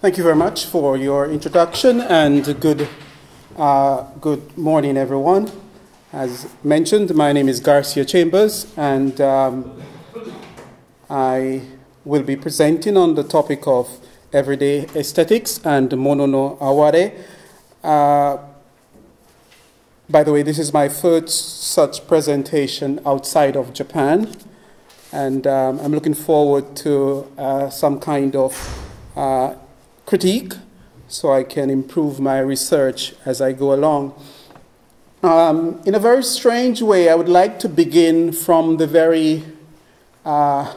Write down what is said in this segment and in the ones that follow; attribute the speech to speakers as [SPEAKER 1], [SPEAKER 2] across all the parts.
[SPEAKER 1] Thank you very much for your introduction and good, uh, good morning, everyone. As mentioned, my name is Garcia Chambers, and um, I will be presenting on the topic of everyday aesthetics and mono no aware. Uh, by the way, this is my first such presentation outside of Japan, and um, I'm looking forward to uh, some kind of uh, critique so I can improve my research as I go along. Um, in a very strange way, I would like to begin from the very uh,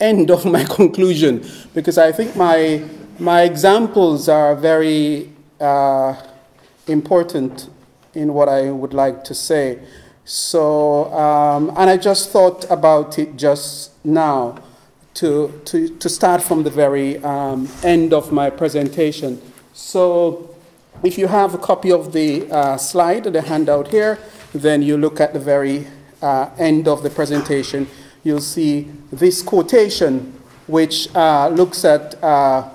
[SPEAKER 1] end of my conclusion because I think my, my examples are very uh, important in what I would like to say. So, um, and I just thought about it just now to, to, to start from the very um, end of my presentation. So if you have a copy of the uh, slide, the handout here, then you look at the very uh, end of the presentation, you'll see this quotation, which uh, looks at, uh,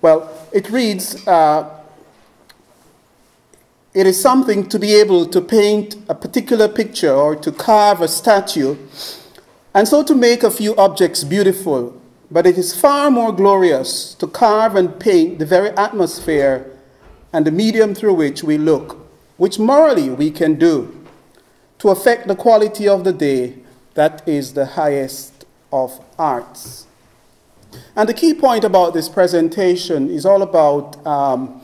[SPEAKER 1] well, it reads, uh, it is something to be able to paint a particular picture or to carve a statue and so to make a few objects beautiful, but it is far more glorious to carve and paint the very atmosphere and the medium through which we look, which morally we can do, to affect the quality of the day that is the highest of arts. And the key point about this presentation is all about, um,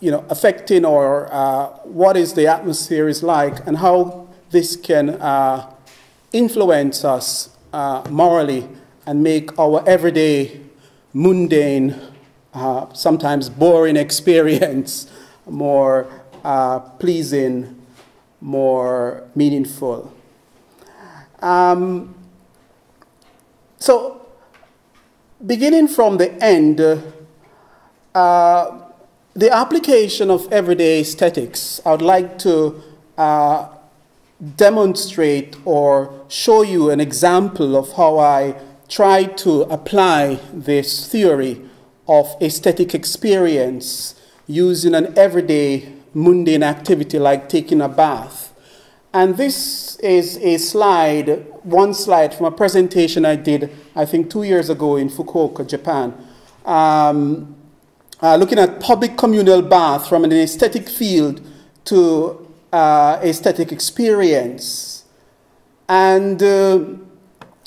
[SPEAKER 1] you know, affecting or uh, what is the atmosphere is like and how this can uh, influence us uh, morally and make our everyday, mundane, uh, sometimes boring experience more uh, pleasing, more meaningful. Um, so, beginning from the end, uh, the application of everyday aesthetics, I would like to uh, demonstrate or show you an example of how I try to apply this theory of aesthetic experience using an everyday mundane activity like taking a bath. And this is a slide, one slide from a presentation I did, I think, two years ago in Fukuoka, Japan, um, uh, looking at public communal bath from an aesthetic field to uh, aesthetic experience. And uh,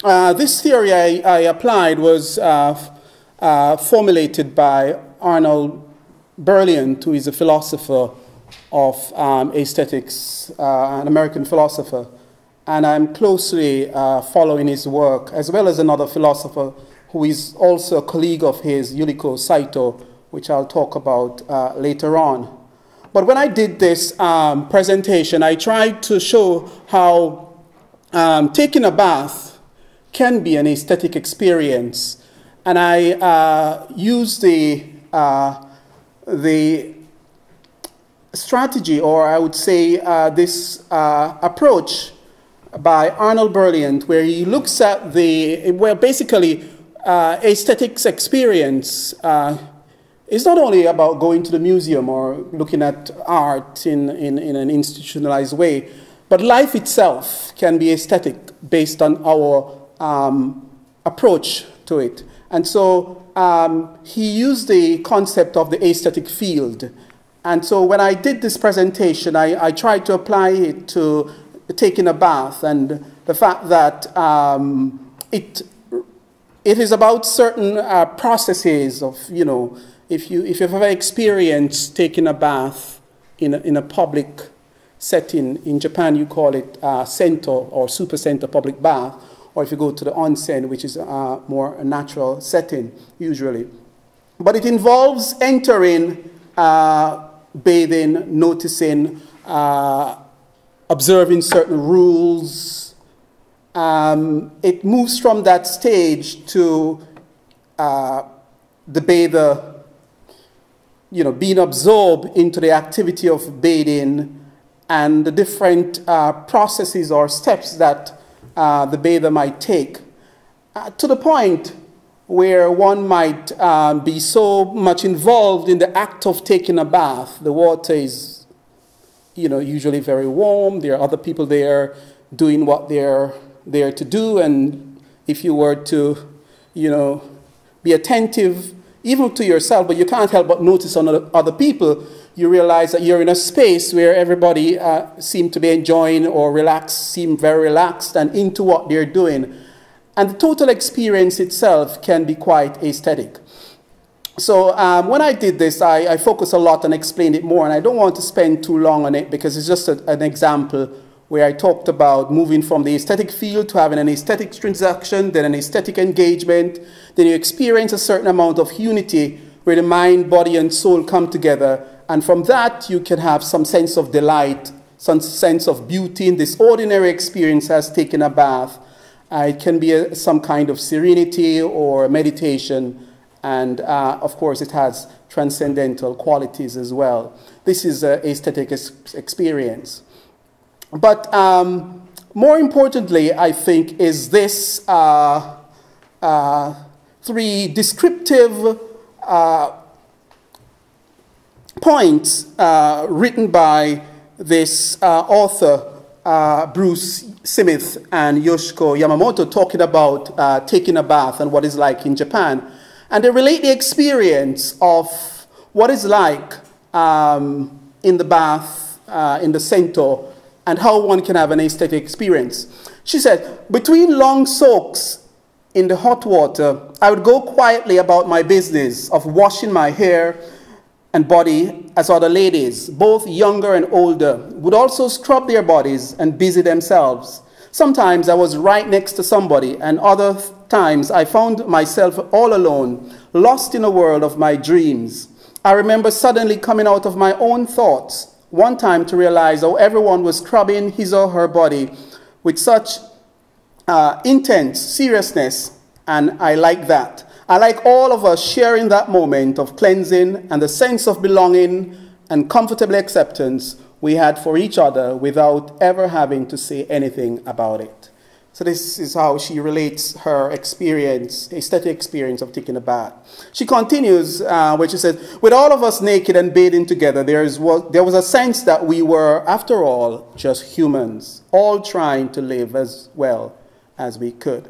[SPEAKER 1] uh, this theory I, I applied was uh, uh, formulated by Arnold Berleant, who is a philosopher of um, aesthetics, uh, an American philosopher. And I'm closely following his work, as well as another philosopher who is also a colleague of his, Yuriko Saito, which I'll talk about later on. But when I did this um, presentation, I tried to show how um, taking a bath can be an aesthetic experience. And I uh, used the, uh, the strategy, or I would say uh, this uh, approach by Arnold Berleant, where he looks at the, where basically uh, aesthetics experience uh, it's not only about going to the museum or looking at art in, in, in an institutionalized way, but life itself can be aesthetic based on our um, approach to it. And so um, he used the concept of the aesthetic field. And so when I did this presentation, I, I tried to apply it to taking a bath and the fact that um, it, it is about certain uh, processes of, you know, if, you, if you've ever experienced taking a bath in a, in a public setting, in Japan you call it uh, sento or super sento public bath, or if you go to the onsen, which is a more a natural setting usually. But it involves entering, uh, bathing, noticing, uh, observing certain rules. Um, it moves from that stage to uh, the bather you know, being absorbed into the activity of bathing and the different uh, processes or steps that uh, the bather might take, uh, to the point where one might um, be so much involved in the act of taking a bath. The water is, you know, usually very warm. There are other people there doing what they're there to do. And if you were to, you know, be attentive even to yourself, but you can't help but notice on other people, you realize that you're in a space where everybody uh, seem to be enjoying or relaxed, seem very relaxed and into what they're doing. And the total experience itself can be quite aesthetic. So um, when I did this, I, I focused a lot and explained it more, and I don't want to spend too long on it because it's just a, an example where I talked about moving from the aesthetic field to having an aesthetic transaction, then an aesthetic engagement, then you experience a certain amount of unity where the mind, body, and soul come together. And from that, you can have some sense of delight, some sense of beauty in this ordinary experience as taking a bath, uh, it can be a, some kind of serenity or meditation, and uh, of course, it has transcendental qualities as well. This is an aesthetic experience. But um, more importantly, I think, is this uh, uh three descriptive uh, points uh, written by this author uh, Bruce Smith and Yoshiko Yamamoto talking about uh, taking a bath and what it's like in Japan. And they relate the experience of what it's like um, in the bath, uh, in the sento, and how one can have an aesthetic experience. She said, between long soaks in the hot water, I would go quietly about my business of washing my hair and body as other ladies, both younger and older, would also scrub their bodies and busy themselves. Sometimes I was right next to somebody, and other times I found myself all alone, lost in a world of my dreams. I remember suddenly coming out of my own thoughts, one time to realize how everyone was scrubbing his or her body with such uh, intense seriousness, and I like that. I like all of us sharing that moment of cleansing and the sense of belonging and comfortable acceptance we had for each other without ever having to say anything about it. So this is how she relates her experience, aesthetic experience of taking a bath. She continues, uh, where she says, with all of us naked and bathing together, there, is, there was a sense that we were, after all, just humans, all trying to live as well as we could.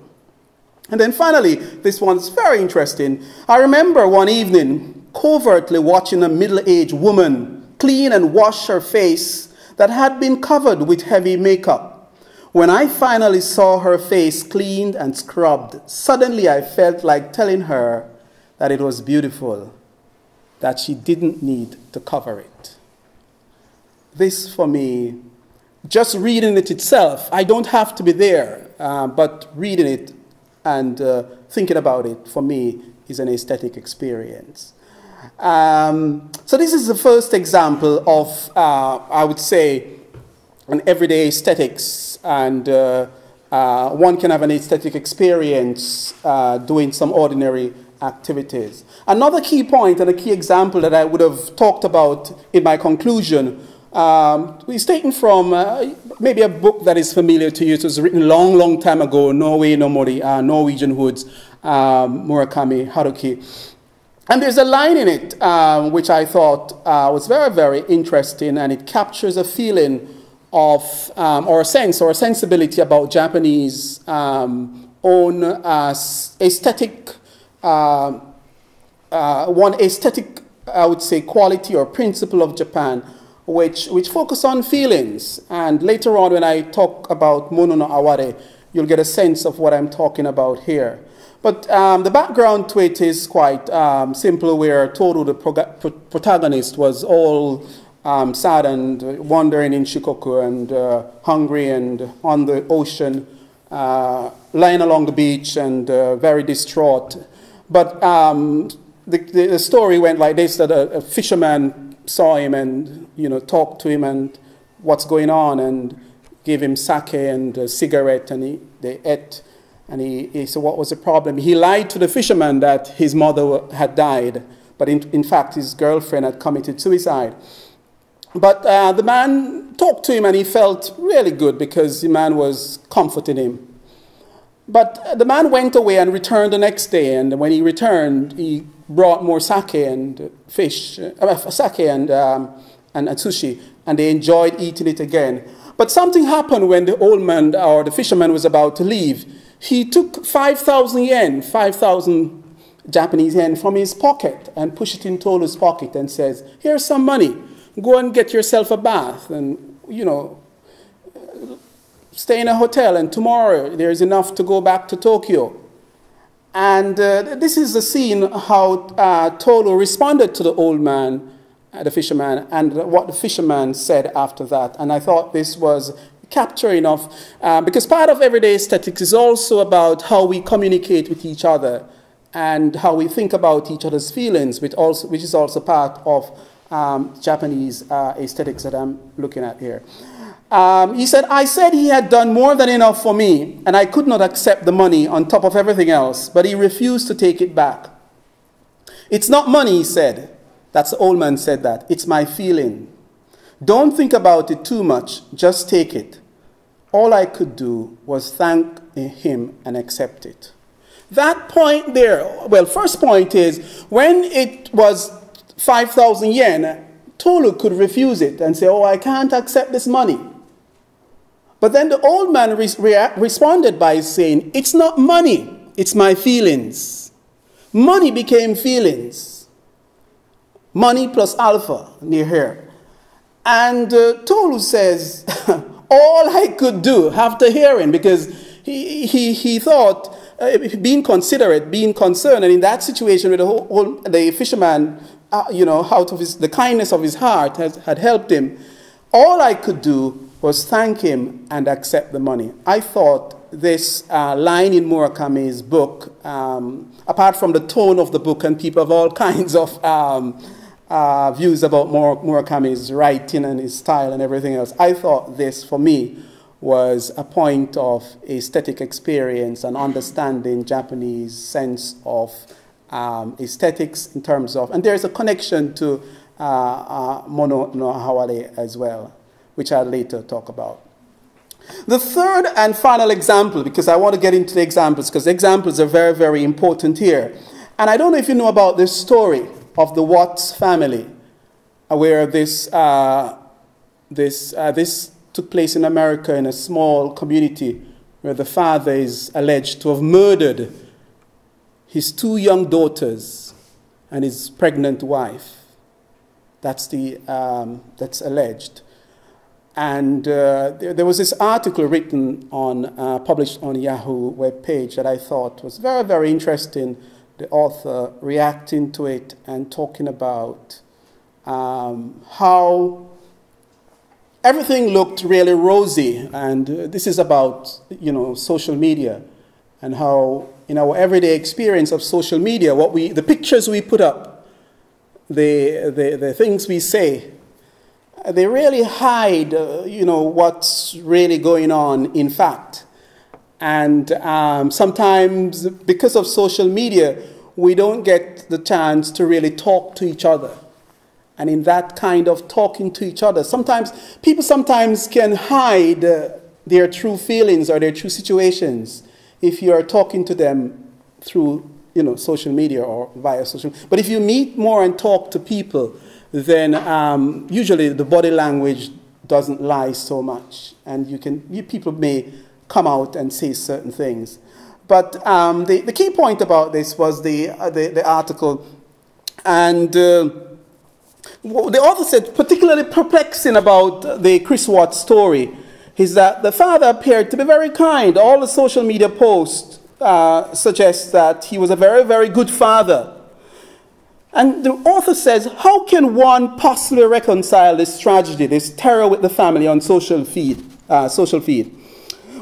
[SPEAKER 1] And then finally, this one's very interesting. I remember one evening covertly watching a middle aged woman clean and wash her face that had been covered with heavy makeup. When I finally saw her face cleaned and scrubbed, suddenly I felt like telling her that it was beautiful, that she didn't need to cover it. This, for me, just reading it itself, I don't have to be there, uh, but reading it and uh, thinking about it for me is an aesthetic experience. Um, so this is the first example of, uh, I would say, an everyday aesthetics, and uh, uh one can have an aesthetic experience uh, doing some ordinary activities. Another key point and a key example that I would have talked about in my conclusion um, is taken from uh, maybe a book that is familiar to you. It was written a long, long time ago, Norway no Mori, uh, Norwegian Woods, um, Murakami Haruki. And there's a line in it um, which I thought uh, was very, very interesting, and it captures a feeling of, um, or a sense, or a sensibility about Japanese um, own uh, aesthetic, uh, uh, one aesthetic, I would say, quality or principle of Japan which, which focus on feelings. And later on, when I talk about Mono no Aware, you'll get a sense of what I'm talking about here. But um, the background to it is quite um, simple, where Toru, the protagonist, was all um, sad and wandering in Shikoku and uh, hungry and on the ocean, uh, lying along the beach and uh, very distraught. But um, the, the, story went like this, that a, a fisherman saw him and you know talked to him and what's going on and gave him sake and a cigarette and he, they ate. And he, he said what was the problem? He lied to the fisherman that his mother had died but in, in fact his girlfriend had committed suicide but uh, the man talked to him and he felt really good because the man was comforting him But the man went away and returned the next day, and when he returned, he brought more sake and fish, uh, sake and, um, and, and sushi, and they enjoyed eating it again. But something happened when the old man or the fisherman was about to leave. He took 5,000 yen, 5,000 Japanese yen from his pocket and pushed it in Toru's pocket and says, Here's some money. Go and get yourself a bath and, you know, stay in a hotel, and tomorrow there's enough to go back to Tokyo. And uh, this is the scene how uh, Toru responded to the old man, uh, the fisherman, and what the fisherman said after that. And I thought this was capturing of, uh, because part of everyday aesthetics is also about how we communicate with each other and how we think about each other's feelings, which, also, which is also part of um, Japanese uh, aesthetics that I'm looking at here. Um, he said, I said he had done more than enough for me, and I could not accept the money on top of everything else, but he refused to take it back. It's not money, he said. That's the old man said that. It's my feeling. Don't think about it too much, just take it. All I could do was thank him and accept it. That point there, well, first point is when it was 5,000 yen, Toru could refuse it and say, Oh, I can't accept this money. But then the old man re responded by saying, It's not money, it's my feelings. Money became feelings. Money plus alpha near here. And uh, Toru says, All I could do after hearing, because he, he, he thought, uh, being considerate, being concerned, and in that situation, with the, whole the fisherman, uh, you know, out of his, the kindness of his heart has, had helped him, all I could do was thank him and accept the money. I thought this uh, line in Murakami's book, um, apart from the tone of the book, and people have all kinds of um, uh, views about Murakami's writing and his style and everything else, I thought this, for me, was a point of aesthetic experience and understanding Japanese sense of um, aesthetics in terms of, and there's a connection to uh, uh, Mono no Aware as well which I'll later talk about. The third and final example, because I want to get into the examples, because examples are very, very important here. And I don't know if you know about this story of the Watts family, uh, where this, uh, this, uh, this took place in America in a small community where the father is alleged to have murdered his two young daughters and his pregnant wife. That's, the, um, that's alleged. And uh, there, there, was this article written on, uh, published on Yahoo webpage that I thought was very, very interesting. The author reacting to it and talking about um, how everything looked really rosy. And uh, this is about, you know, social media and how in our everyday experience of social media, what we, the pictures we put up, the, the, the things we say, they really hide, uh, you know, what's really going on in fact. And um, sometimes, because of social media, we don't get the chance to really talk to each other. And in that kind of talking to each other, sometimes people sometimes can hide uh, their true feelings or their true situations if you are talking to them through, you know, social media or via social. media. But if you meet more and talk to people, then um, usually the body language doesn't lie so much, and you can you, people may come out and say certain things. But um, the, the key point about this was the, uh, the, the, article, and uh, the author said, particularly perplexing about the Chris Watts story is that the father appeared to be very kind. All the social media posts uh, suggest that he was a very, very good father. And the author says, How can one possibly reconcile this tragedy, this terror with the family on social feed? Uh, social feed?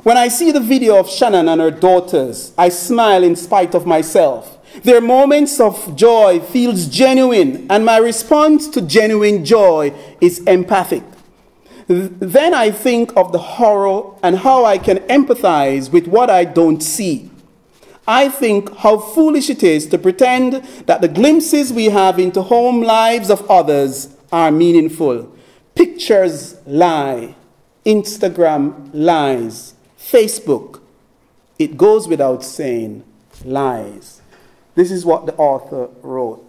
[SPEAKER 1] When I see the video of Shannon and her daughters, I smile in spite of myself. Their moments of joy feels genuine, and my response to genuine joy is empathic. Then I think of the horror and how I can empathize with what I don't see. I think how foolish it is to pretend that the glimpses we have into home lives of others are meaningful. Pictures lie, Instagram lies, Facebook it goes without saying, lies. This is what the author wrote.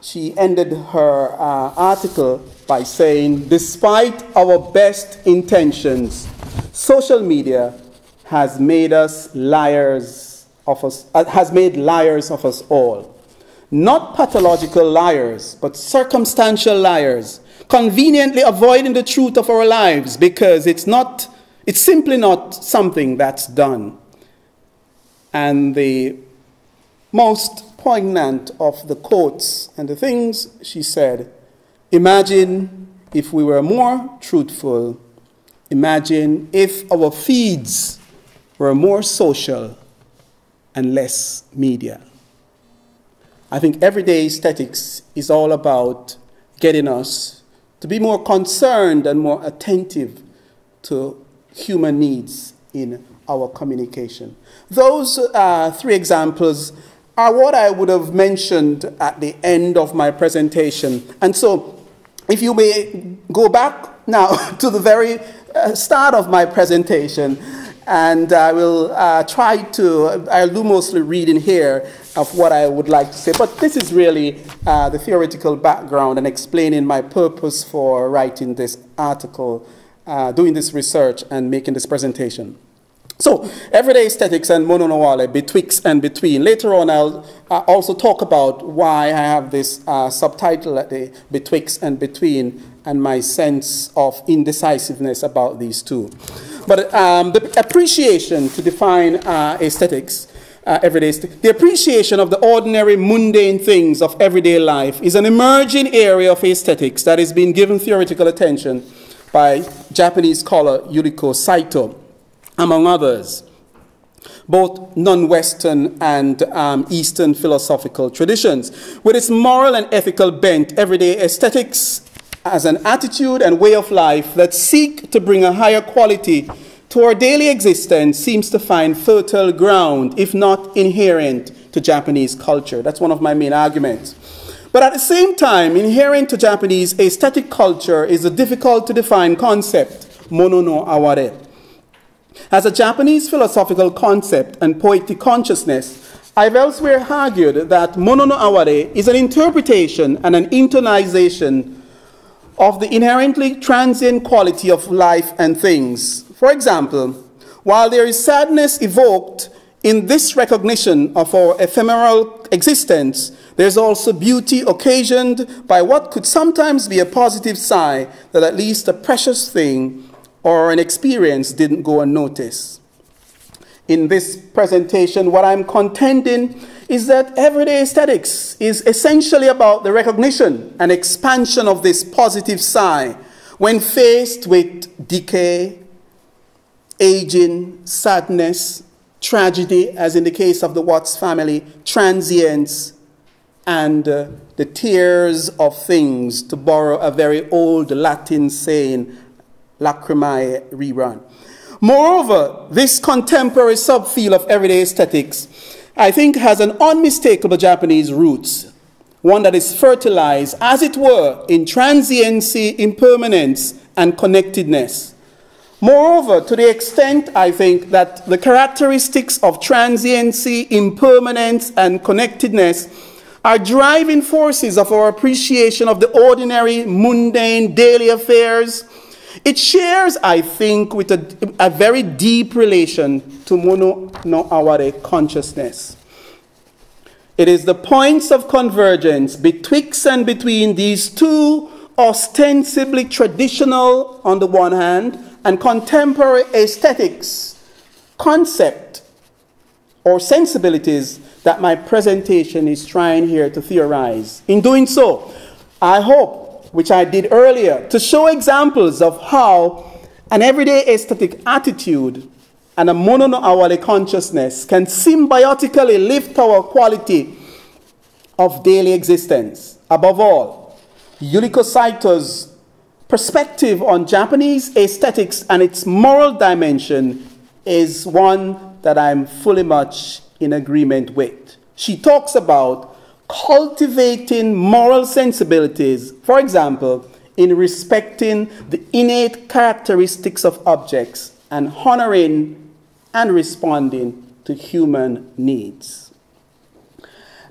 [SPEAKER 1] She ended her uh, article by saying, Despite our best intentions, social media has made us liars of us, uh, has made liars of us all. Not pathological liars, but circumstantial liars, conveniently avoiding the truth of our lives because it's not, it's simply not something that's done. And the most poignant of the quotes and the things she said imagine if we were more truthful, imagine if our feeds were more social and less media. I think everyday aesthetics is all about getting us to be more concerned and more attentive to human needs in our communication. Those uh, three examples are what I would have mentioned at the end of my presentation. And so, if you may go back now to the very uh, start of my presentation, and I will uh, try to, I'll do mostly reading here of what I would like to say, but this is really uh, the theoretical background and explaining my purpose for writing this article, uh, doing this research, and making this presentation. So, everyday aesthetics and Mono no Aware, betwixt and between. Later on, I'll uh, also talk about why I have this uh, subtitle at the betwixt and between and my sense of indecisiveness about these two. But um, the appreciation to define uh, aesthetics, uh, everyday the appreciation of the ordinary mundane things of everyday life is an emerging area of aesthetics that is being given theoretical attention by Japanese scholar Yuriko Saito among others, both non Western and um, Eastern philosophical traditions. With its moral and ethical bent, everyday aesthetics as an attitude and way of life that seek to bring a higher quality to our daily existence seems to find fertile ground, if not inherent to Japanese culture. That's one of my main arguments. But at the same time, inherent to Japanese aesthetic culture is a difficult to define concept, mono no aware. As a Japanese philosophical concept and poetic consciousness, I've elsewhere argued that mono no aware is an interpretation and an internalization of the inherently transient quality of life and things. For example, while there is sadness evoked in this recognition of our ephemeral existence, there's also beauty occasioned by what could sometimes be a positive sign that at least a precious thing or an experience didn't go unnoticed. In this presentation, what I'm contending is that everyday aesthetics is essentially about the recognition and expansion of this positive side when faced with decay, aging, sadness, tragedy, as in the case of the Watts family, transience, and uh, the tears of things, to borrow a very old Latin saying, lacrimae rerum. Moreover, this contemporary subfield of everyday aesthetics, I think, has an unmistakable Japanese roots, one that is fertilized, as it were, in transiency, impermanence, and connectedness. Moreover, to the extent I think that the characteristics of transiency, impermanence, and connectedness are driving forces of our appreciation of the ordinary, mundane, daily affairs it shares, I think, with a, a very deep relation to mono no aware consciousness. It is the points of convergence betwixt and between these two ostensibly traditional, on the one hand, and contemporary aesthetics concept or sensibilities that my presentation is trying here to theorize. In doing so, I hope which I did earlier, to show examples of how an everyday aesthetic attitude and a mono no consciousness can symbiotically lift our quality of daily existence. Above all, Yuriko Saito's perspective on Japanese aesthetics and its moral dimension is one that I'm fully much in agreement with. She talks about cultivating moral sensibilities, for example, in respecting the innate characteristics of objects and honoring and responding to human needs.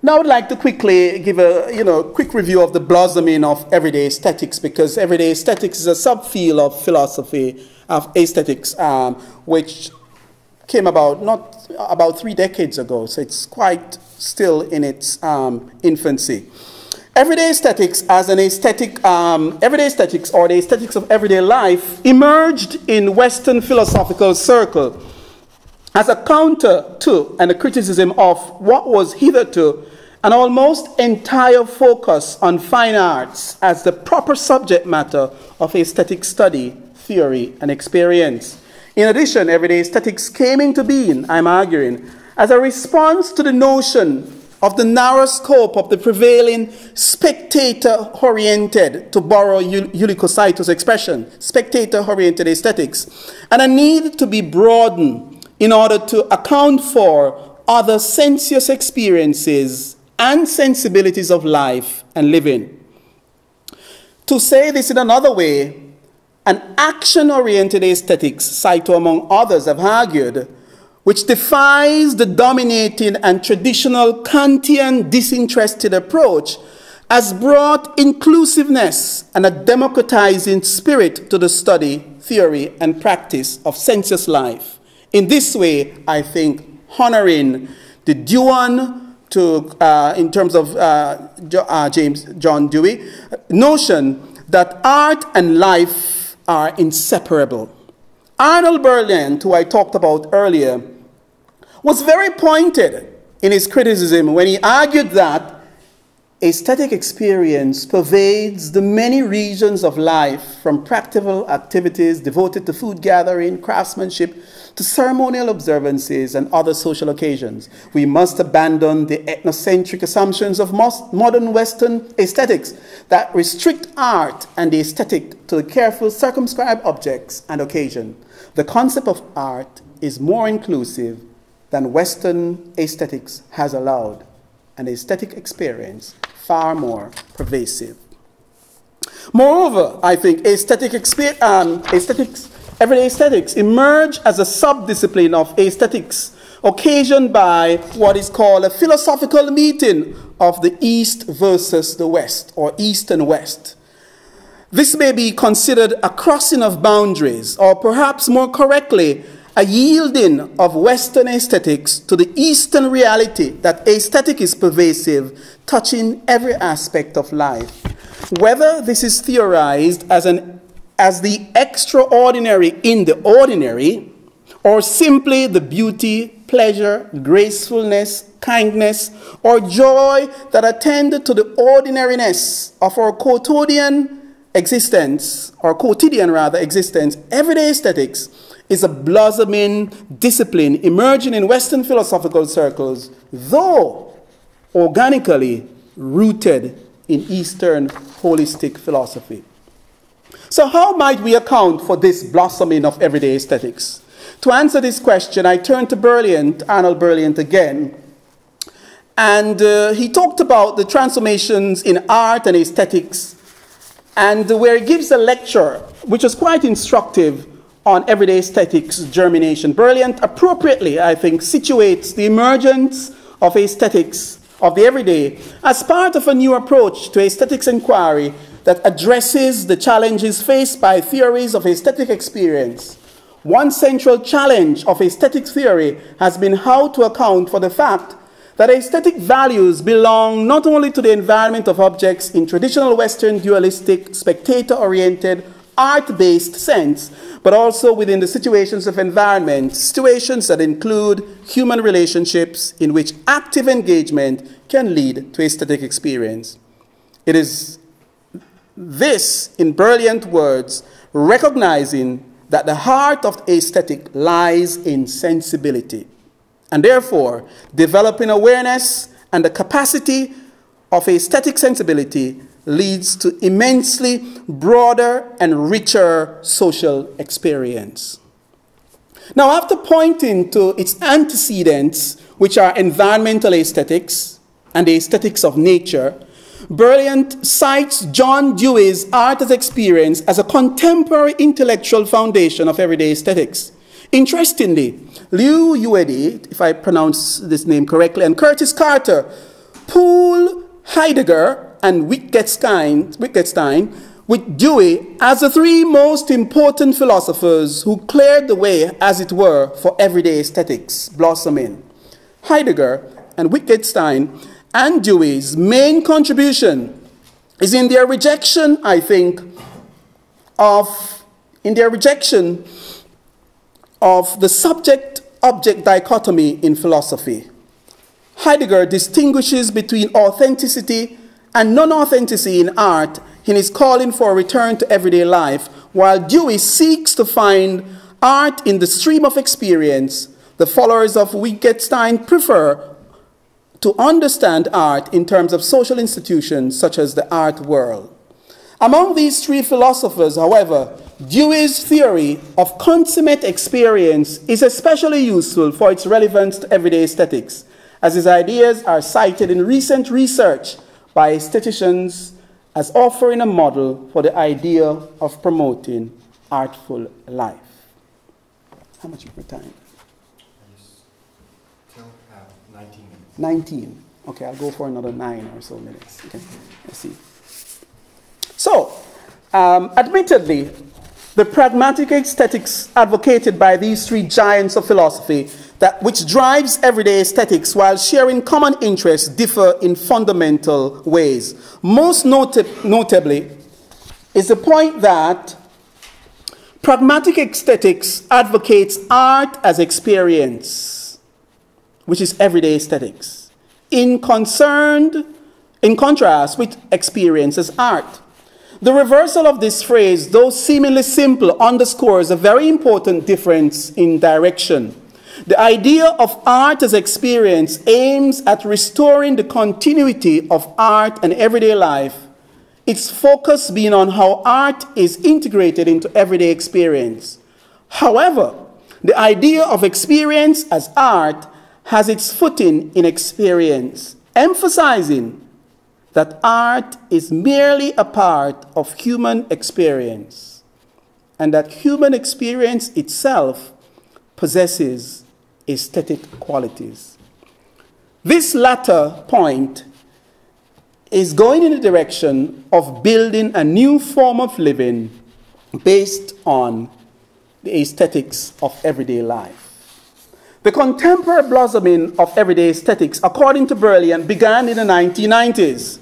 [SPEAKER 1] Now, I would like to quickly give a you know, quick review of the blossoming of everyday aesthetics because everyday aesthetics is a subfield of philosophy of aesthetics, um, which came about not about three decades ago, so it's quite still in its um, infancy. Everyday aesthetics as an aesthetic, um, everyday aesthetics or the aesthetics of everyday life emerged in Western philosophical circle as a counter to and a criticism of what was hitherto an almost entire focus on fine arts as the proper subject matter of aesthetic study, theory, and experience. In addition, everyday aesthetics came into being, I'm arguing, as a response to the notion of the narrow scope of the prevailing spectator oriented, to borrow Saito's expression, spectator oriented aesthetics, and a need to be broadened in order to account for other sensuous experiences and sensibilities of life and living. To say this in another way, an action oriented aesthetics, Saito among others have argued, which defies the dominating and traditional Kantian disinterested approach, has brought inclusiveness and a democratizing spirit to the study, theory, and practice of sensuous life. In this way, I think honoring the Deweyan to, uh, in terms of uh, uh, James John Dewey, notion that art and life are inseparable. Arnold Berleant, who I talked about earlier, was very pointed in his criticism when he argued that aesthetic experience pervades the many regions of life, from practical activities devoted to food gathering, craftsmanship, to ceremonial observances and other social occasions. We must abandon the ethnocentric assumptions of modern Western aesthetics that restrict art and the aesthetic to the careful circumscribed objects and occasion. The concept of art is more inclusive than Western aesthetics has allowed an aesthetic experience far more pervasive. Moreover, I think aesthetic um, aesthetics Everyday aesthetics emerge as a subdiscipline of aesthetics, occasioned by what is called a philosophical meeting of the East versus the West, or East and West. This may be considered a crossing of boundaries, or perhaps more correctly, a yielding of Western aesthetics to the Eastern reality that aesthetic is pervasive, touching every aspect of life. Whether this is theorized as an as the extraordinary in the ordinary, or simply the beauty, pleasure, gracefulness, kindness, or joy that attend to the ordinariness of our quotidian existence, or quotidian rather existence, everyday aesthetics is a blossoming discipline emerging in Western philosophical circles, though organically rooted in Eastern holistic philosophy. So, how might we account for this blossoming of everyday aesthetics? To answer this question, I turn to Arnold Berleant again. And uh, he talked about the transformations in art and aesthetics, and where he gives a lecture, which was quite instructive on everyday aesthetics germination. Berleant appropriately, I think, situates the emergence of aesthetics of the everyday as part of a new approach to aesthetics inquiry that addresses the challenges faced by theories of aesthetic experience. One central challenge of aesthetic theory has been how to account for the fact that aesthetic values belong not only to the environment of objects in traditional Western dualistic, spectator oriented, art based sense, but also within the situations of environment, situations that include human relationships in which active engagement can lead to aesthetic experience. It is this, in brilliant words, recognizing that the heart of aesthetic lies in sensibility, and therefore developing awareness and the capacity of aesthetic sensibility leads to immensely broader and richer social experience. Now, after pointing to its antecedents, which are environmental aesthetics and the aesthetics of nature, Berleant cites John Dewey's art as experience as a contemporary intellectual foundation of everyday aesthetics. Interestingly, Liu Yuedi, if I pronounce this name correctly, and Curtis Carter pool Heidegger and Wittgenstein, Wittgenstein with Dewey as the three most important philosophers who cleared the way, as it were, for everyday aesthetics blossoming. Heidegger and Wittgenstein and Dewey's main contribution is in their rejection, I think, of in their rejection of the subject object dichotomy in philosophy. Heidegger distinguishes between authenticity and non authenticity in art in his calling for a return to everyday life, while Dewey seeks to find art in the stream of experience. The followers of Wittgenstein prefer to understand art in terms of social institutions such as the art world. Among these three philosophers, however, Dewey's theory of consummate experience is especially useful for its relevance to everyday aesthetics, as his ideas are cited in recent research by aestheticians as offering a model for the idea of promoting artful life. How much more time?
[SPEAKER 2] Still have 19 minutes.
[SPEAKER 1] 19. Okay, I'll go for another nine or so minutes. Okay, let's see. So, um, admittedly, the pragmatic aesthetics advocated by these three giants of philosophy, that which drives everyday aesthetics while sharing common interests, differ in fundamental ways. Most nota notably is the point that pragmatic aesthetics advocates art as experience, which is everyday aesthetics, in concerned, in contrast with experience as art. The reversal of this phrase, though seemingly simple, underscores a very important difference in direction. The idea of art as experience aims at restoring the continuity of art and everyday life, its focus being on how art is integrated into everyday experience. However, the idea of experience as art has its footing in experience, emphasizing that art is merely a part of human experience and that human experience itself possesses aesthetic qualities. This latter point is going in the direction of building a new form of living based on the aesthetics of everyday life. The contemporary blossoming of everyday aesthetics, according to Berleant, began in the 1990s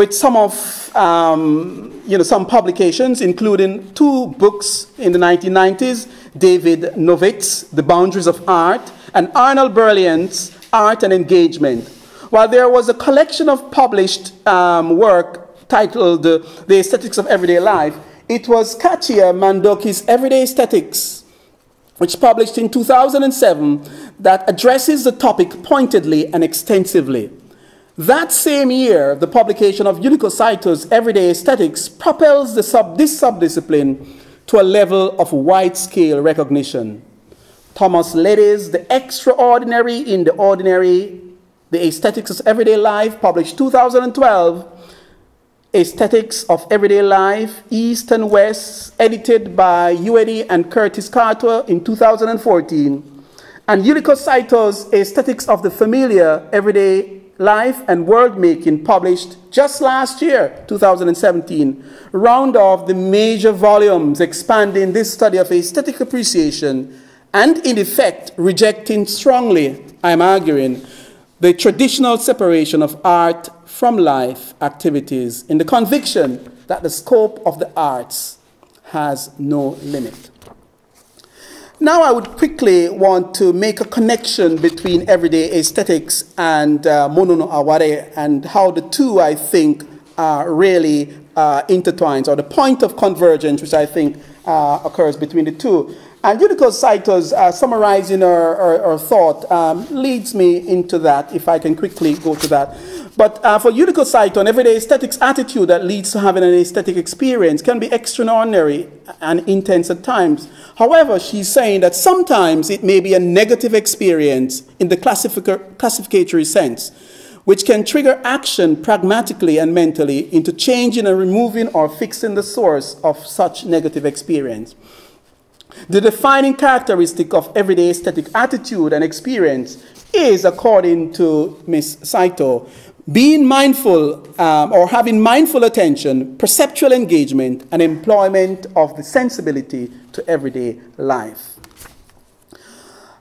[SPEAKER 1] with some of um, you know some publications, including two books in the 1990s: David Novitz's *The Boundaries of Art* and Arnold Berleant's *Art and Engagement*. While there was a collection of published um, work titled *The Aesthetics of Everyday Life*, it was Katia Mandoki's *Everyday Aesthetics*, which published in 2007, that addresses the topic pointedly and extensively. That same year, the publication of Yuriko Saito's Everyday Aesthetics propels sub this subdiscipline to a level of wide-scale recognition. Thomas Leddy's The Extraordinary in the Ordinary, The Aesthetics of Everyday Life, published 2012, Aesthetics of Everyday Life, East and West, edited by Yuedi and Curtis Carter in 2014, and Yuriko Saito's Aesthetics of the Familiar, Everyday Life and World Making, published just last year, 2017, round off the major volumes expanding this study of aesthetic appreciation and, in effect, rejecting strongly, I'm arguing, the traditional separation of art from life activities in the conviction that the scope of the arts has no limit. Now, I would quickly want to make a connection between everyday aesthetics and uh, Mono no Aware and how the two, I think, are really uh, intertwined, or the point of convergence, which I think uh, occurs between the two. And Yuriko Saito's uh, summarizing her, her, her thought um, leads me into that, if I can quickly go to that. But uh, for Yuriko Saito, an everyday aesthetics attitude that leads to having an aesthetic experience can be extraordinary and intense at times. However, she's saying that sometimes it may be a negative experience in the classificatory sense, which can trigger action pragmatically and mentally into changing and removing or fixing the source of such negative experience. The defining characteristic of everyday aesthetic attitude and experience is, according to Ms. Saito, being mindful um, or having mindful attention, perceptual engagement, and employment of the sensibility to everyday life.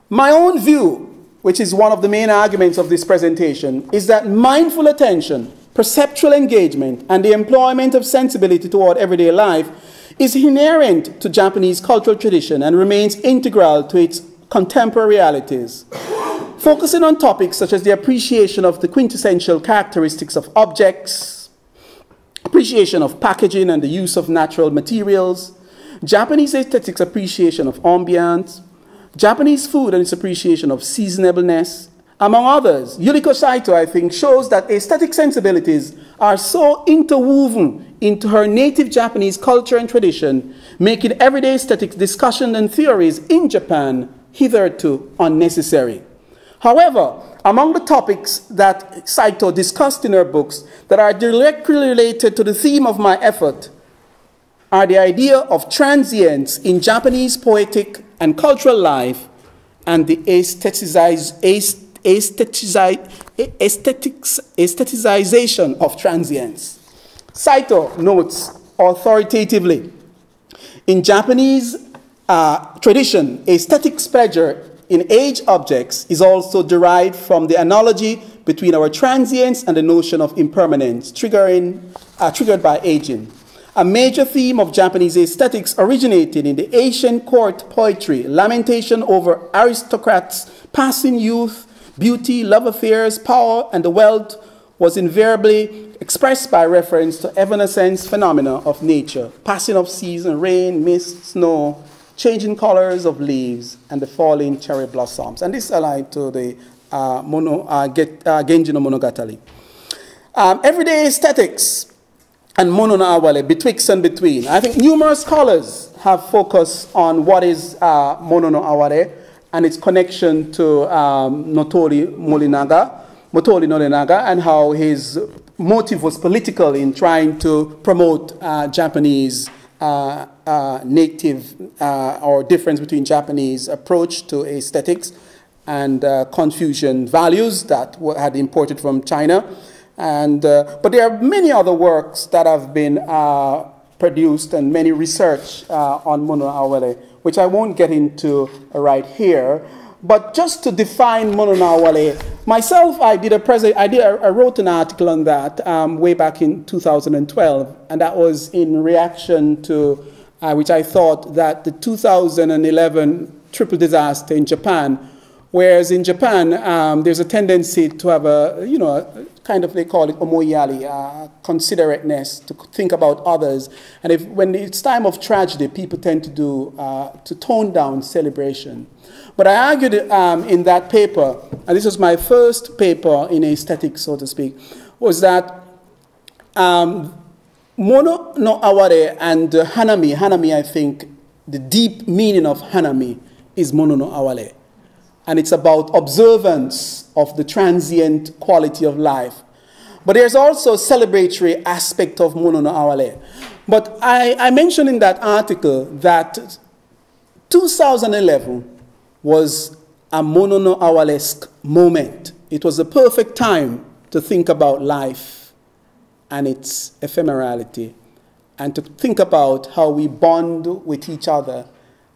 [SPEAKER 1] My own view, which is one of the main arguments of this presentation, is that mindful attention, perceptual engagement, and the employment of sensibility toward everyday life is inherent to Japanese cultural tradition and remains integral to its contemporary realities. Focusing on topics such as the appreciation of the quintessential characteristics of objects, appreciation of packaging and the use of natural materials, Japanese aesthetics appreciation of ambiance, Japanese food and its appreciation of seasonableness, among others. Yuriko Saito, I think, shows that aesthetic sensibilities are so interwoven into her native Japanese culture and tradition, making everyday aesthetic discussion and theories in Japan hitherto unnecessary. However, among the topics that Saito discussed in her books that are directly related to the theme of my effort are the idea of transience in Japanese poetic and cultural life and the aestheticize, aestheticization of transience. Saito notes authoritatively in Japanese uh, tradition, aesthetic pleasure in age objects is also derived from the analogy between our transience and the notion of impermanence, triggering, uh, triggered by aging. A major theme of Japanese aesthetics originated in the ancient court poetry, lamentation over aristocrats, passing youth, beauty, love affairs, power, and the wealth was invariably expressed by reference to evanescence phenomena of nature, passing of season, rain, mist, snow, changing colors of leaves, and the falling cherry blossoms. And this aligned to the uh, mono, uh, get, uh, Genji no Monogatari. Um, everyday aesthetics and mono betwixt and between. I think numerous scholars have focused on what is uh, mono no aware and its connection to um, Notori Morinaga, Motoori Norinaga, and how his motive was political in trying to promote uh, Japanese uh, uh, native uh, or difference between Japanese approach to aesthetics and uh, Confucian values that had imported from China. And, uh, but there are many other works that have been produced and many research on Mono Aware, which I won't get into right here. But just to define Mono Aware, myself, I did a present, I, did, I wrote an article on that um, way back in 2012, and that was in reaction to, uh, which I thought that the 2011 triple disaster in Japan, whereas in Japan, um, there's a tendency to have a, you know, kind of, they call it omoiyari, uh, considerateness, to think about others. And if, when it's time of tragedy, people tend to do, uh, to tone down celebration. But I argued um, in that paper, and this was my first paper in aesthetics, so to speak, was that um, Mono no Aware and uh, Hanami, Hanami, I think, the deep meaning of Hanami is Mono no Aware. And it's about observance of the transient quality of life. But there's also a celebratory aspect of Mono no Aware. But I, I mentioned in that article that 2011 was a mono hourlesque moment. It was a perfect time to think about life and its ephemerality and to think about how we bond with each other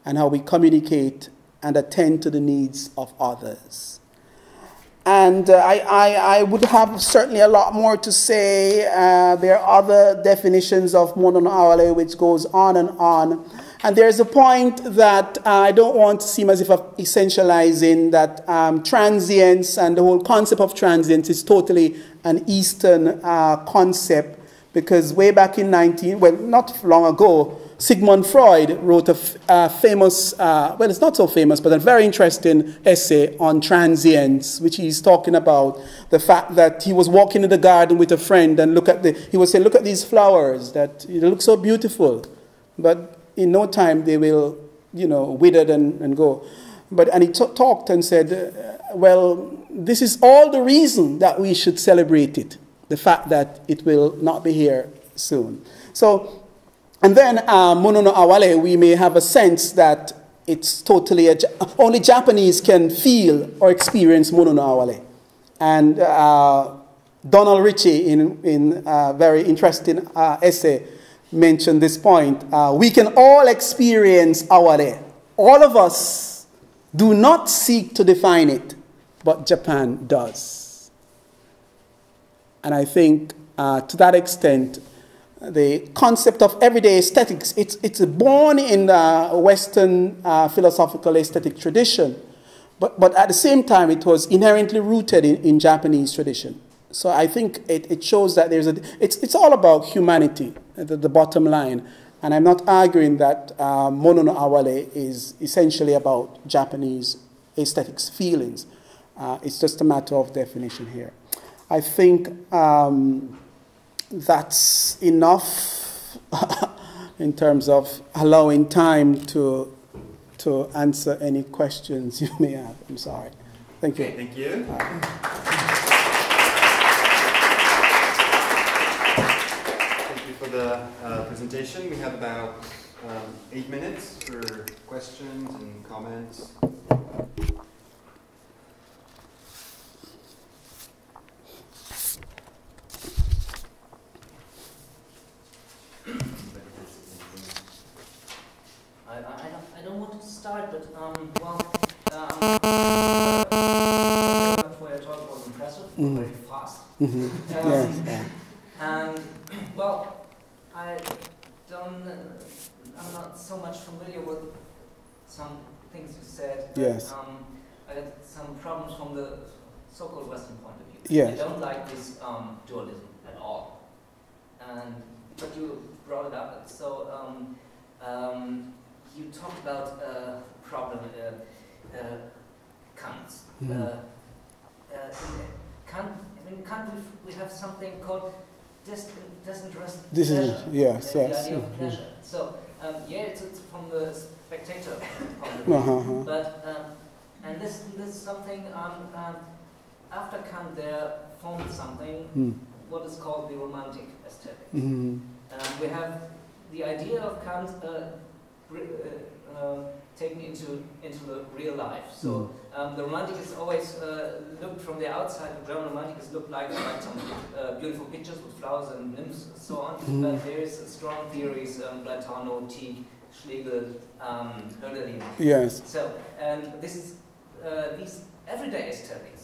[SPEAKER 1] and how we communicate and attend to the needs of others. And uh, I, I, I, would have certainly a lot more to say. Uh, there are other definitions of mono aware which goes on and on. And there's a point that uh, I don't want to seem as if I'm essentializing that um, transience and the whole concept of transience is totally an Eastern uh, concept because way back in 19, well, not long ago, Sigmund Freud wrote a famous, uh, well, it's not so famous, but a very interesting essay on transience, which he's talking about the fact that he was walking in the garden with a friend and look at the, he was saying, look at these flowers that they look so beautiful, but in no time they will, you know, wither and, and go. But, and he talked and said, uh, well, this is all the reason that we should celebrate it, the fact that it will not be here soon. So, and then uh, Mono no Aware, we may have a sense that it's totally a, only Japanese can feel or experience mono no aware. And uh, Donald Richie, in, in a very interesting uh, essay, mentioned this point. Uh, we can all experience aware. All of us do not seek to define it, but Japan does. And I think uh, to that extent, the concept of everyday aesthetics, it's, it's born in the Western uh, philosophical aesthetic tradition, but, but at the same time, it was inherently rooted in, in Japanese tradition. So I think it, it shows that there's a, it's, it's all about humanity, the, the bottom line. And I'm not arguing that uh, Mono no Aware is essentially about Japanese aesthetics, feelings. Uh, it's just a matter of definition here. I think um, that's enough in terms of allowing time to, to answer any questions you may have. I'm sorry. Thank you.
[SPEAKER 2] Okay, thank you. Thank you for the uh, presentation. We have about um, eight minutes for questions and comments.
[SPEAKER 3] I, I, I don't, I don't want to start, but um, well, um, uh, what your talk was impressive,
[SPEAKER 1] Mhm.
[SPEAKER 3] very fast.
[SPEAKER 1] Mhm.
[SPEAKER 3] Um,
[SPEAKER 1] Yes, yeah.
[SPEAKER 3] And well, I don't, I'm not so much familiar with some things you said. but,
[SPEAKER 1] Yes.
[SPEAKER 3] Um, I had some problems from the so-called Western point of view.
[SPEAKER 1] Yes.
[SPEAKER 3] I don't like this um, dualism at all. And but you brought it up, so um, um, you talked about a problem, uh, uh, Kant.
[SPEAKER 1] Mhm.
[SPEAKER 3] Uh, uh, in Kant, in Kant we, we have something called dis- disinterested
[SPEAKER 1] This is, yes, yes.
[SPEAKER 3] Idea of
[SPEAKER 1] mhm.
[SPEAKER 3] So um, yeah, it's, it's from the spectator point of view.
[SPEAKER 1] Uh-huh, uh-huh.
[SPEAKER 3] But um, and this this is something um, um, after Kant there formed something
[SPEAKER 1] Mm.
[SPEAKER 3] what is called the romantic aesthetic.
[SPEAKER 1] Mhm.
[SPEAKER 3] Um, we have the idea of Kant uh, uh, um, taken into into the real life. So
[SPEAKER 1] Mm.
[SPEAKER 3] um, the romantic is always uh, looked from the outside. The German romantic is looked like like some uh, beautiful pictures with flowers and nymphs and so on.
[SPEAKER 1] Mhm.
[SPEAKER 3] But there is strong theories, um, Platano, Tieck, Schlegel, um, Hölderlin.
[SPEAKER 1] Yes.
[SPEAKER 3] So, and this is uh, these everyday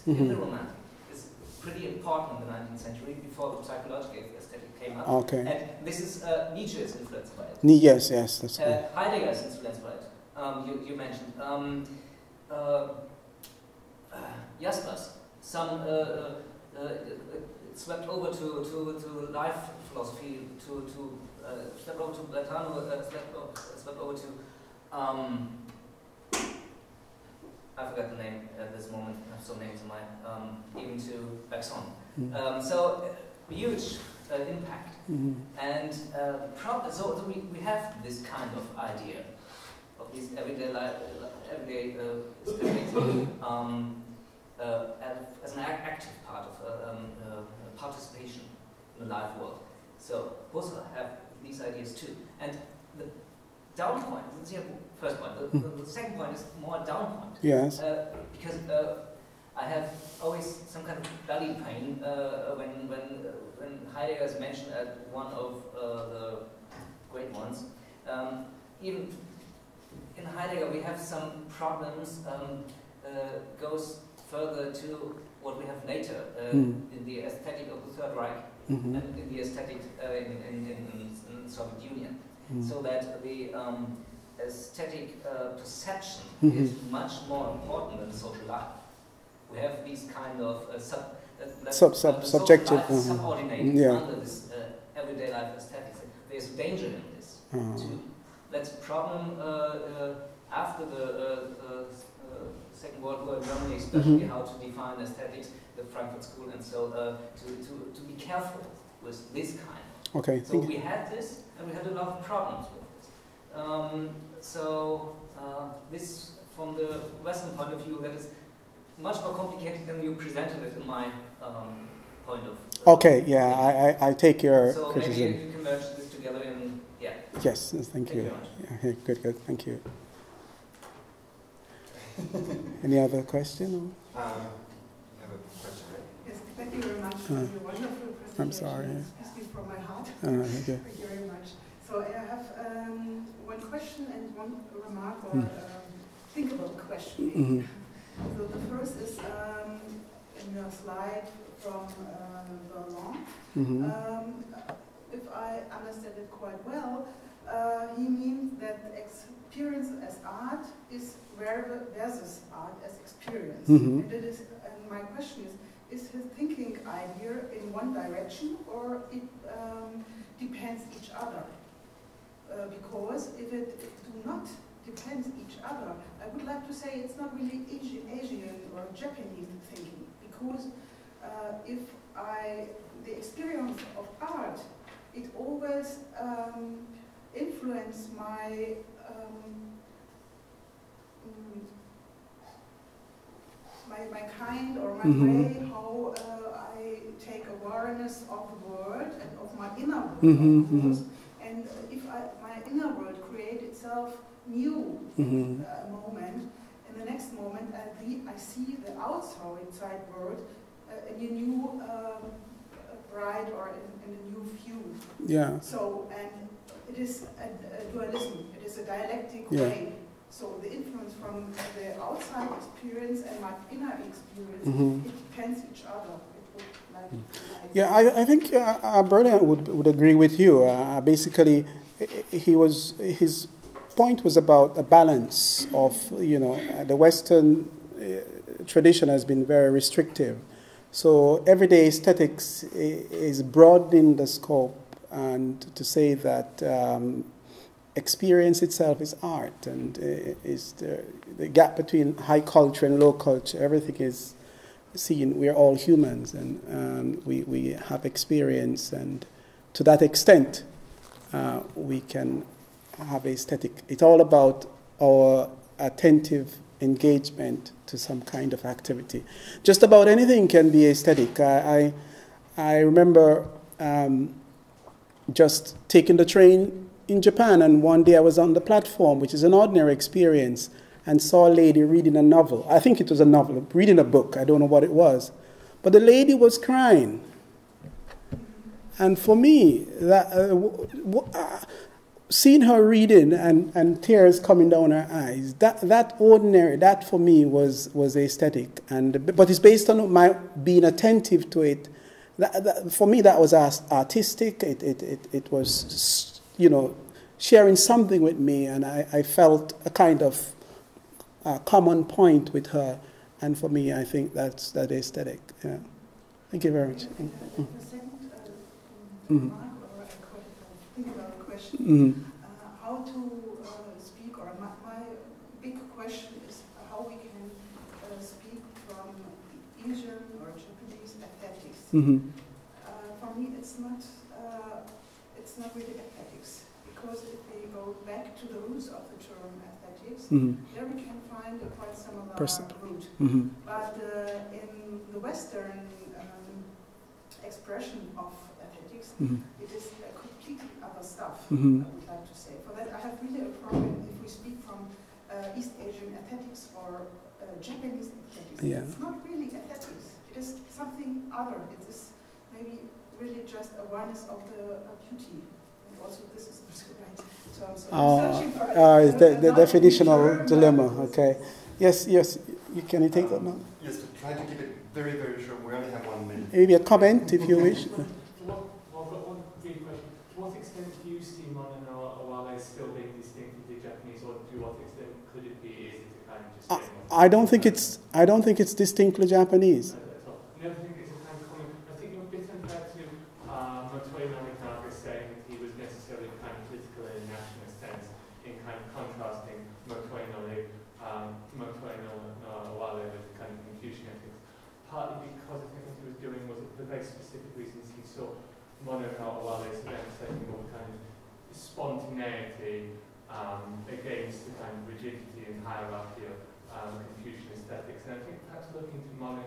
[SPEAKER 3] aesthetics in the
[SPEAKER 1] Mhm.
[SPEAKER 3] romantic is pretty important in the 19th century before the psychological aesthetic came up.
[SPEAKER 1] Okay.
[SPEAKER 3] And this is uh, Nietzsche is influenced by it.
[SPEAKER 1] Yes, yes, that's.
[SPEAKER 3] Uh, Heidegger is influenced by it. Um, you, you mentioned um, uh, uh, Jaspers. Some uh, swept over to, to, to life philosophy, to, to uh, swept over to Platano, uh, swept, swept over to um, I forgot the name at this moment. I have so many names in mind. Um, even to Bergson.
[SPEAKER 1] Mm.
[SPEAKER 3] Um, so uh, huge uh, impact.
[SPEAKER 1] Mhm.
[SPEAKER 3] And uh, pro- so, we, we have this kind of idea of these everyday life, everyday uh, aesthetics, um, uh, as, as an active part of uh, um, uh, participation in the life world. So Husserl have these ideas too. And the down point, first point. The, the, the second point is more a down point.
[SPEAKER 1] Yes.
[SPEAKER 3] Uh, because uh, I have always some kind of belly pain uh, when when uh, when Heidegger is mentioned as one of uh, the great ones. Um, even in Heidegger, we have some problems. Um, uh, goes further to what we have later uh,
[SPEAKER 1] Mm.
[SPEAKER 3] in the aesthetic of the Third Reich
[SPEAKER 1] Mhm.
[SPEAKER 3] and in the aesthetic uh, in, in, in, in the Soviet Union
[SPEAKER 1] Mm.
[SPEAKER 3] so that the um, aesthetic uh, perception
[SPEAKER 1] Mhm.
[SPEAKER 3] is much more important than social life. We have these kind of uh, sub, uh,
[SPEAKER 1] Sub- sub- subjective,
[SPEAKER 3] is
[SPEAKER 1] mhm.
[SPEAKER 3] subordinated
[SPEAKER 1] Yeah.
[SPEAKER 3] under this uh, everyday life aesthetics. There's danger in this.
[SPEAKER 1] Uh-huh.
[SPEAKER 3] To, that's a problem uh, uh, after the uh, uh, uh, Second World War in Germany, especially
[SPEAKER 1] Mhm.
[SPEAKER 3] how to define aesthetics, the Frankfurt School, and so uh, to, to, to be careful with this kind
[SPEAKER 1] Okay.
[SPEAKER 3] so we had this, and we had a lot of problems with this. Um, so uh, this, from the Western point of view, that is much more complicated than you presented it in my um, point of. view.
[SPEAKER 1] Okay. Yeah. I, I, I take your
[SPEAKER 3] So maybe
[SPEAKER 1] criticism.
[SPEAKER 3] you can merge this together in yeah.
[SPEAKER 1] Yes. Thank
[SPEAKER 3] Thank you
[SPEAKER 1] you.
[SPEAKER 3] very much.
[SPEAKER 1] Yeah, okay, good. Good. Thank you. Any other question?
[SPEAKER 2] Um, I have a question.
[SPEAKER 4] Yes, thank you very much for
[SPEAKER 1] Uh,
[SPEAKER 4] your wonderful presentation.
[SPEAKER 1] I'm sorry.
[SPEAKER 4] It's been from my heart.
[SPEAKER 1] Uh, okay.
[SPEAKER 4] Thank you very much. So I have um, one question and one remark or
[SPEAKER 1] Hmm.
[SPEAKER 4] um, thinkable question.
[SPEAKER 1] hmm
[SPEAKER 4] So the first is um, in your slide from uh, Berleant.
[SPEAKER 1] hmm
[SPEAKER 4] Um, if I understand it quite well, uh, he means that experience as art is ver- versus art as experience.
[SPEAKER 1] Mhm.
[SPEAKER 4] And, it is, and my question is, is his thinking idea in one direction or it um, depends each other? Uh, because if it do not depend each other, I would like to say it's not really Asi- Asian or Japanese thinking because uh, if I, the experience of art, it always um, influence my um, mm, my, my kind or my
[SPEAKER 1] Mhm.
[SPEAKER 4] way how uh, I take awareness of the world and of my inner world,
[SPEAKER 1] Mhm,
[SPEAKER 4] of course.
[SPEAKER 1] mhm.
[SPEAKER 4] And if I, my inner world create itself new
[SPEAKER 1] Mhm.
[SPEAKER 4] uh, moment, in the next moment I, the, I see the outside world uh, in a new um, bright or in, in a new view.
[SPEAKER 1] Yeah.
[SPEAKER 4] So, and it is a, a dualism, it is a dialectic
[SPEAKER 1] Yeah.
[SPEAKER 4] way. So the influence from the outside experience and my inner experience,
[SPEAKER 1] Mhm.
[SPEAKER 4] it depends each other. Like, like
[SPEAKER 1] Yeah, I, I think uh, uh, Bernard would, would agree with you. Uh, basically, he- was his point was about a balance of you know the Western uh, tradition has been very restrictive, so everyday aesthetics is broadening the scope and to say that. Um, experience itself is art and uh, is the, the gap between high culture and low culture everything is seen we're all humans and um, we, we have experience and to that extent uh, we can have aesthetic it's all about our attentive engagement to some kind of activity just about anything can be aesthetic i, I, I remember um, just taking the train in Japan, and one day I was on the platform, which is an ordinary experience, and saw a lady reading a novel. I think it was a novel, reading a book. I don't know what it was. But the lady was crying. And for me, that, uh, w- w- uh, seeing her reading and, and tears coming down her eyes, that, that ordinary, that for me was, was aesthetic. And, but it's based on my being attentive to it. That, that, for me, that was as- artistic. It, it, it, it was, you know, sharing something with me, and I, I felt a kind of uh, common point with her. And for me, I think that's that aesthetic. Yeah. Thank you very much.
[SPEAKER 4] Question,
[SPEAKER 1] Mhm.
[SPEAKER 4] uh, how to uh, speak, or my, my big question is how we can uh, speak from Asian or Japanese aesthetics.
[SPEAKER 1] Mhm.
[SPEAKER 4] Uh, for me, it's not it's not really aesthetics because if we go back to the roots of the term aesthetics, there we can find a quite similar
[SPEAKER 1] Percep-
[SPEAKER 4] root. But in the Western um, expression of aesthetics,
[SPEAKER 1] Mhm.
[SPEAKER 4] it is a completely other stuff.
[SPEAKER 1] Mhm.
[SPEAKER 4] I would like to say. For that, I have really a problem if we speak from uh, East Asian aesthetics or uh, Japanese aesthetics.
[SPEAKER 1] Yeah.
[SPEAKER 4] It's not really aesthetics. It is something other. It is maybe really just awareness of the uh, beauty. And also, this is not the right term. So I'm
[SPEAKER 1] Oh,
[SPEAKER 4] searching for
[SPEAKER 1] uh, is the, the definitional dilemma. Okay. Yes, yes. You, can you take that now?
[SPEAKER 2] Yes, to try to keep it very, very short. We only have one minute.
[SPEAKER 1] Maybe a comment if you wish.
[SPEAKER 5] To what, well, I've got one brief question. To what extent do you see Mono Aware still being distinctively Japanese, or to what extent could it be? Is it a kind of just
[SPEAKER 1] I- don't think it's I don't think it's distinctly Japanese.
[SPEAKER 5] spontaneity um, against the kind of rigidity and hierarchy of um, Confucian aesthetics. And I think perhaps looking to Mono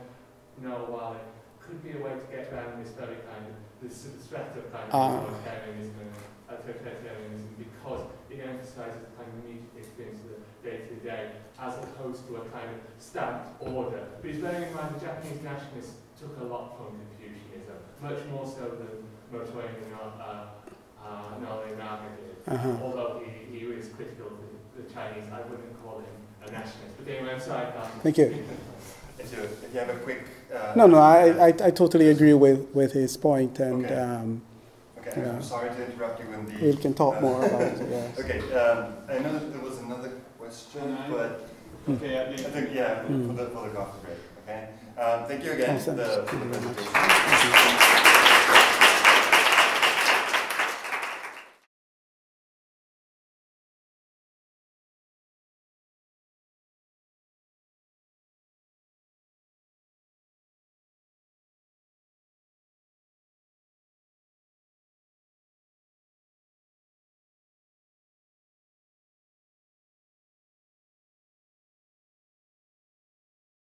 [SPEAKER 5] no Aware could be a way to get around this very kind of this sort of threat of kind of
[SPEAKER 1] Ah.
[SPEAKER 5] authoritarianism and uh, totalitarianism because it emphasizes kind of immediate experience of the day-to-day as opposed to a kind of stamped order. But it's bearing in mind the Japanese nationalists took a lot from Confucianism, much more so than Motoya no, uh, uh, Nobunaga did.
[SPEAKER 1] Uh-huh.
[SPEAKER 5] Although he, he was critical of the, the Chinese, I wouldn't call him a nationalist. But anyway, I'm sorry.
[SPEAKER 1] Thank you.
[SPEAKER 2] If you, if you have a quick. Uh,
[SPEAKER 1] No, no, I, I, I totally agree with, with his point, and
[SPEAKER 2] Okay.
[SPEAKER 1] um,
[SPEAKER 2] Okay,
[SPEAKER 1] yeah.
[SPEAKER 2] I'm sorry to interrupt you in the.
[SPEAKER 1] we can talk
[SPEAKER 2] uh,
[SPEAKER 1] more about it. Yes.
[SPEAKER 2] Okay, um, I know that there was another question,
[SPEAKER 6] I-
[SPEAKER 2] but
[SPEAKER 6] Okay, I
[SPEAKER 2] I
[SPEAKER 6] think
[SPEAKER 2] think, yeah, for
[SPEAKER 1] Mm.
[SPEAKER 2] the, for the coffee break, okay? Um, thank you again for the, for the
[SPEAKER 1] Thank you very much.
[SPEAKER 2] presentation.
[SPEAKER 1] Thank you.